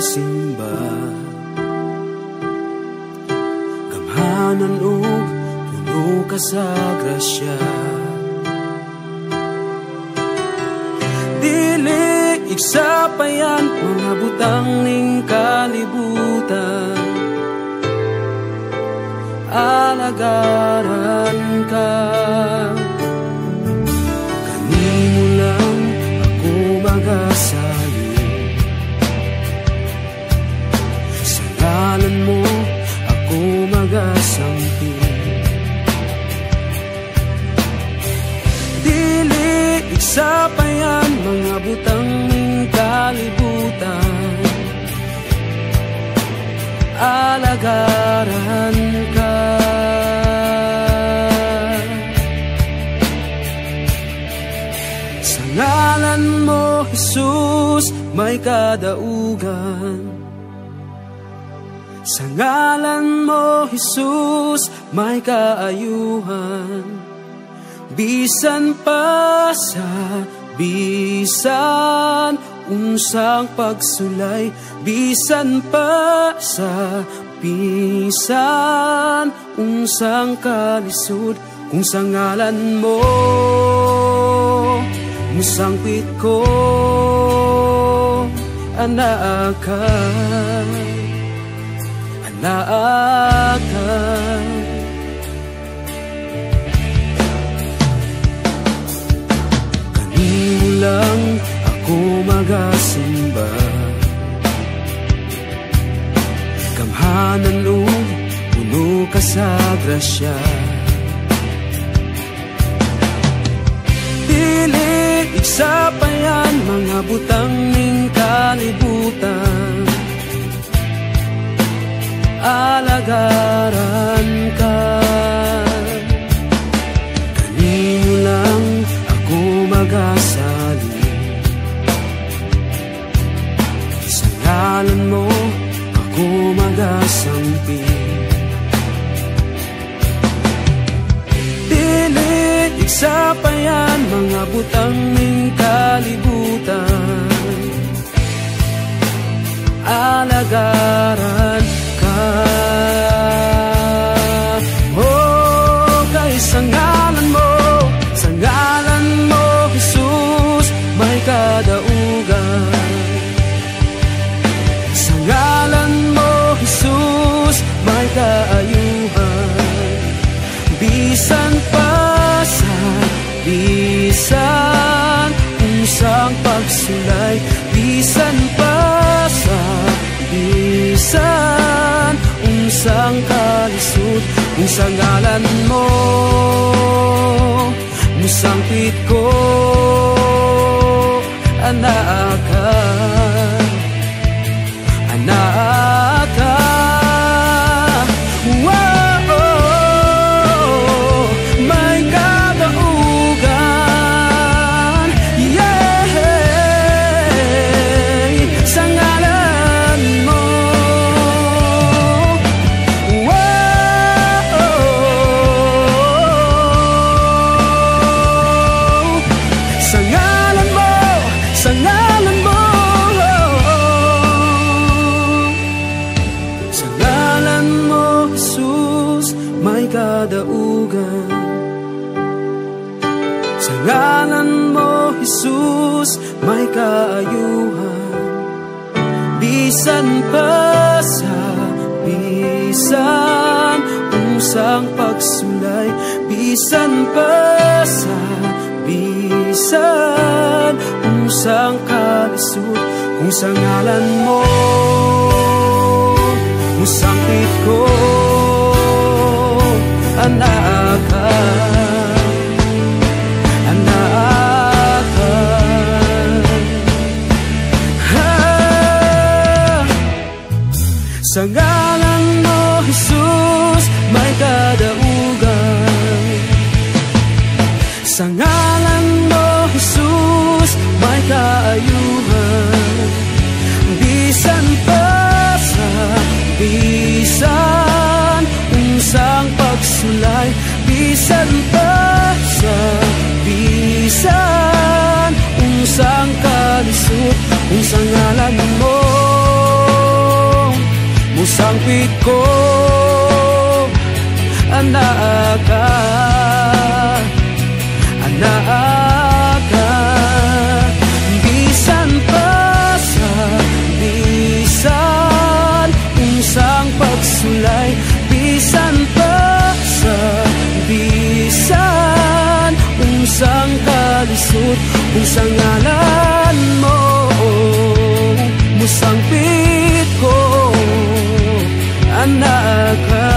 magasimba Gamhanan og puno ka sa grasya. Dili iksapayan mga butang ning kalibutan. Alagaran ka iksapayan mga butang kalibutan. Alagaran ka. Sa ngalan mo, Jesus, may kadaugan. Sa ngalan mo, Jesus, may kaayuhan Bisan pa sa bisan unsang pagsulay. Bisan pa sa bisan unsang kalisod. Kung sa ngalan mo musangpit ko anaakan anaakan ako magasimba Kamhanan o puno ka sa grasya. Dili iksapayan mga butang ning kalibutan. Alagaran ka ngalan mo ako magasampi. Dili iksapayan mga butang ning pagsulay Bisan pa sa bisan. Unsang kalisod sa ngalan mo Musangpit ko Anaakan kadaugan. Sa ngalan mo, Jesus, may kaayuhan. Bisan pa sa bisan Unsang pagsulay. Bisan pa sa bisan Unsang kalisod Kung sa ngalan mo Musangpit ko Anaakan Anaakan ha, Sa ngalan mo, Jesus May kadaugan. Sa ngalan pag-ibig ko Anak ka Bisan pa sa bisan Unsang pagsulay. Bisan pa sa bisan Unsang kalisod Unsang ngalan mo Musang pit ko. anakku